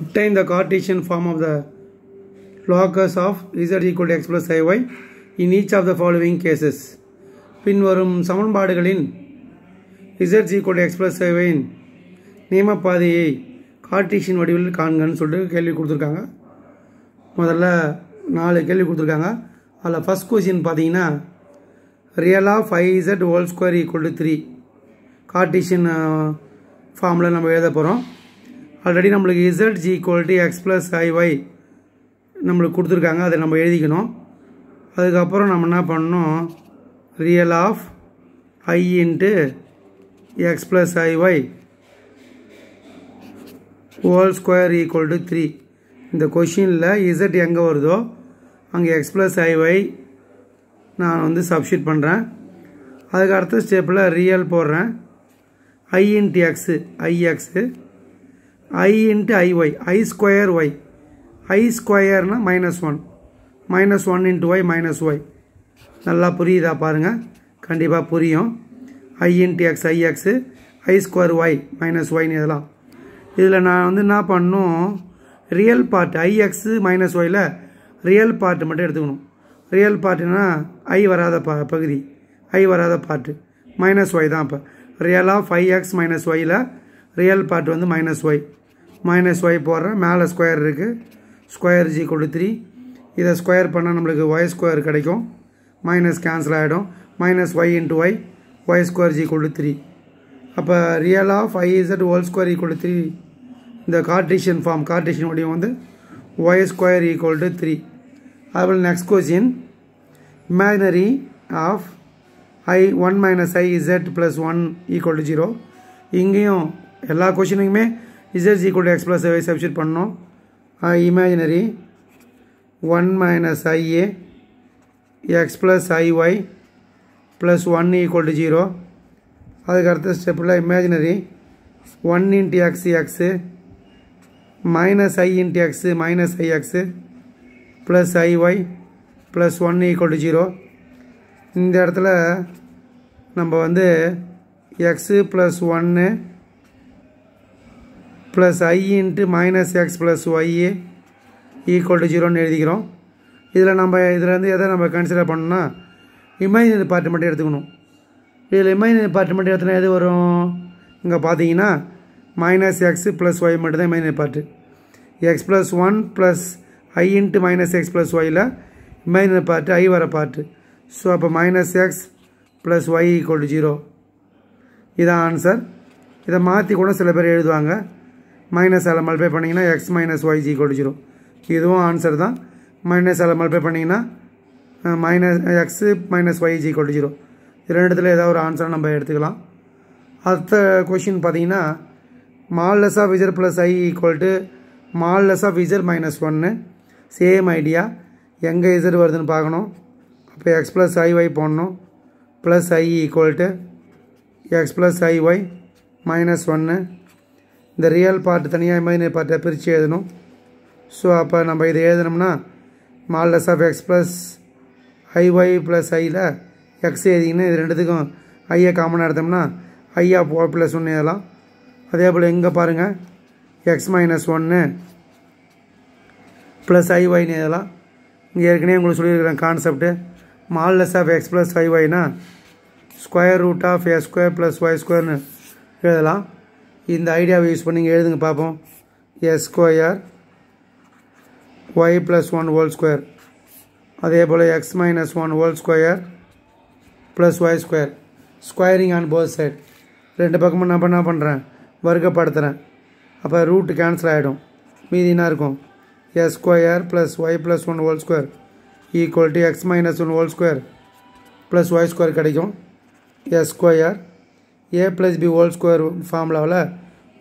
obtain the Cartesian form of the locus of z equal to x plus iy in each of the following cases. பின்வரும் சமன்பாடுகளின் z equal to x plus iy இன் நியமப்பாதையை Cartesian வடிவில் காண்கன்னு சொல்லிட்டு கேள்வி கொடுத்துருக்காங்க. முதல்ல நாலு கேள்வி கொடுத்துருக்காங்க. அதில் ஃபஸ்ட் கொஸ்டின் பார்த்தீங்கன்னா real of i z whole square equal to three cartesian ஃபார்மில் நம்ம எழுத போகிறோம் ஆல்ரெடி நம்மளுக்கு z g equal x plus i y நம்மளுக்கு கொடுத்துருக்காங்க. அதை நம்ம எழுதிக்கணும். அதுக்கப்புறம் நம்ம என்ன பண்ணணும்? Real of i into x plus i y whole square equal to three இந்த கொஷினில் இசட் எங்கே வருதோ அங்கே எக்ஸ் ப்ளஸ் ஐஒய் நான் வந்து சப்ஷீட் பண்ணுறேன் அதுக்கு அடுத்த ஸ்டெப்பில் ரியல் போடுறேன். I into x i x i into i y i square y i ஸ்கொயர்னால் minus one minus one into y minus y நல்லா புரியுதா பாருங்கள் கண்டிப்பாக புரியும். I into x i x i square y minus ஒய்னு இதெல்லாம். இதில் நான் வந்து என்ன பண்ணணும் real part i x minus while real part மட்டும் எடுத்துக்கணும். ரியல் பார்ட்டுனா ஐ வராத ப பகுதி. ஐ வராத பார்ட்டு மைனஸ் ஒய் தான் இப்போ real of i x minus while real part வந்து மைனஸ் ஒய் மைனஸ் ஒய் போடுறேன். மேலே ஸ்கொயர் இருக்குது ஸ்கொயர் ஜி கொடு த்ரீ இதை ஸ்கொயர் பண்ணால் நம்மளுக்கு ஒய் ஸ்கொயர் கிடைக்கும். மைனஸ் கேன்சல் ஆகிடும் minus y into y y square G கொடு த்ரீ அப்போ real of i z whole square equal three இந்த கார்டிஷியன் ஃபார்ம் கார்டிஷியன் வடிவம் வந்து y square equal to three அதுபோல் next question imaginary of i one minus i z plus one equal to zero இங்கேயும் எல்லா கொஷினுக்குமே z equal to x plus ஏவை substitute பண்ணோம் imaginary one minus i a x plus i y plus one equal to zero அதுக்கு அடுத்த ஸ்டெப்பில் imaginary one into x x minus i into x minus i x plus i y plus one equal to zero இந்த இடத்துல நம்ம வந்து x plus ஒன்று plus i into minus x plus y a equal to ஜீரோன்னு எழுதிக்கிறோம். இதில் நம்ம இதில் வந்து எதை நம்ம கன்சிடர் பண்ணோம்னா இமேஜினரி பார்ட் மட்டும் எடுத்துக்கணும். இதில் இமேஜினரி பார்ட் மட்டும் எடுத்துனா எது வரும்? இங்கே பார்த்தீங்கன்னா மைனஸ் எக்ஸ் ப்ளஸ் ஒய் மட்டும் தான் imaginary part x plus one plus i into minus x plus while imaginary part i வர பார்ட்டு ஸோ அப்போ minus x plus y equal to zero இதான் ஆன்சர் இதை மாற்றி கூட சில பேர் எழுதுவாங்க. மைனஸ் அதில் மல்பை பண்ணிங்கன்னா x minus y z two இதுவும் ஆன்சர் தான். மைனஸ் அதில் மல்பை பண்ணிங்கன்னா minus x minus y z two ரெண்டுத்தில் ஏதாவது ஒரு ஆன்சரை நம்ம எடுத்துக்கலாம். அடுத்த கொஷின் பார்த்தீங்கன்னா modulus of z plus i equal to modulus of z minus ஒன்று சேம் ஐடியா எங்கே இசர் வருதுன்னு பார்க்கணும். அப்போ எக்ஸ் ப்ளஸ் ஐ ஒய் போடணும். Plus i equal to x plus i y minus ஒன்று இந்த ரியல் பார்ட் தனியாக இமேஜினரி பார்ட்டை பிரித்து எழுதணும். ஸோ அப்போ நம்ம இதை எழுதணும்னா modulus of x plus i y plus ஐயில் x எழுதிங்கன்னா இது ரெண்டுத்துக்கும் ஐயை காமனாக எடுத்தோம்னா ஐ ஆஃப் ஓ ப்ளஸ் ஒன்று எழுதலாம். அதே போல் எங்கே பாருங்கள் எக்ஸ் மைனஸ் ஒன்று ப்ளஸ் ஐஒய்னு எழுதலாம். இங்கே ஏற்கனவே உங்களுக்கு சொல்லியிருக்கிறேன் concept modulus of x plus ஐஒய்னா square root of x square plus y ஸ்கொயர்னு எழுதலாம். இந்த ஐடியாவை யூஸ் பண்ணி இங்கே எழுதுங்க பார்ப்போம் x square y plus one whole square அதே போல் x minus one whole square plus y square squaring on both side ரெண்டு பக்கமும் நான் என்ன பண்ணுறேன் வர்க்கப்படுத்துகிறேன் அப்போ ரூட்டு கேன்சல் ஆகிடும் மீதி என்ன இருக்கும்? X square plus y plus one whole square equal to x minus one whole square plus y square கிடைக்கும். X square a plus b whole square ஃபார்முலாவில்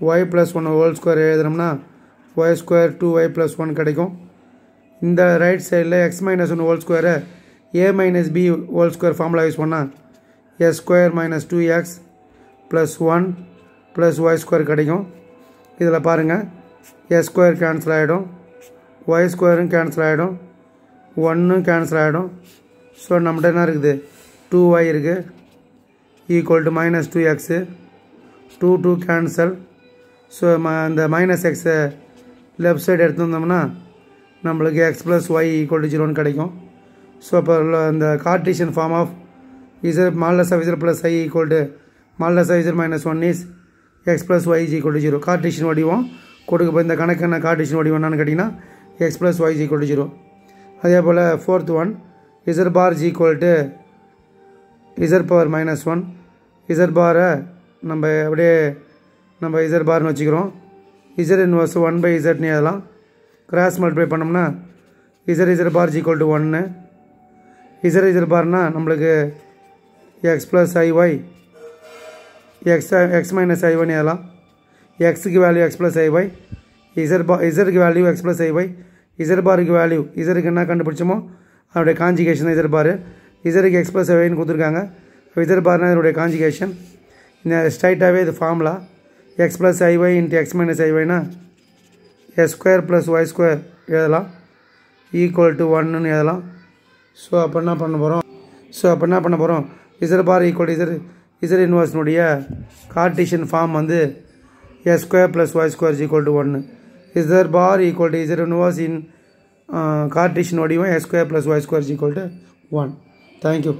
y plus one whole square எழுதுனோம்னா y square two y plus one கிடைக்கும். இந்த right சைடில் X minus one whole ஸ்கொயரை a minus b whole square formula use பண்ணால் x square minus two x plus one plus y square கிடைக்கும். இதில் பாருங்கள் x square cancel ஆகிடும் y ஸ்கொயரும் கேன்சல் ஆகிடும் ஒன்றும் கேன்சல் ஆகிடும் ஸோ நம்மகிட்ட என்ன இருக்குது? டூ ஒய் இருக்குது equal to minus two x two two cancel so ம மைனஸ் எக்ஸை லெஃப்ட் சைடு எடுத்து வந்தோம்னா நம்மளுக்கு x plus y equal to ஜீரோன்னு கிடைக்கும். ஸோ அப்போ இந்த cartesian form of z modulus of z plus i equal to modulus of z minus one is x plus y is equal to zero cartesian வடிவம் கொடுக்க போய் இந்த கணக்கு என்ன கார்டீஷியன் வடிவம் என்னன்னு கேட்டிங்கன்னா x plus y is equal to zero அதே போல் fourth one z bar is equal to z power minus one z பாரை நம்ம அப்படியே நம்ம இசர் பார்னு வச்சுக்கிறோம். இசர் இன்வர்ஸ் ஒன் பை இசட்னு அதெல்லாம் கிராஸ் மல்டிப்ளை பண்ணோம்னா இசர் இசர் பார் ஈக்குவல் டு ஒன்று இசர் இசர் பார்னா நம்மளுக்கு x plus i y x x minus i one எழுதலாம். எக்ஸுக்கு value x plus i y z bar இசருக்கு value x plus i y z பாருக்கு value இசருக்கு என்ன கண்டுபிடிச்சோமோ அதோடைய காஞ்சிகேஷன் இசர் பார். இசருக்கு எக்ஸ் ப்ளஸ் ஐஒய்னு கொடுத்துருக்காங்க. இசர் இதனுடைய காஞ்சிகேஷன் இந்த ஸ்ட்ரைட்டாகவே இது formula x plus i y into x minus ஐஒய்னா x square plus y square எழுதலாம். ஈக்குவல் டு ஒன்னுன்னு எழுதலாம். ஸோ அப்போ என்ன பண்ண போகிறோம் ஸோ அப்போ என்ன பண்ண போகிறோம் z bar equal z z இன்வர்ஸ்னுடைய cartesian form வந்து x square plus y square equal to ஒன்று z bar equal to z inverse in cartesian வடிவம் x square plus y square equal to one thank you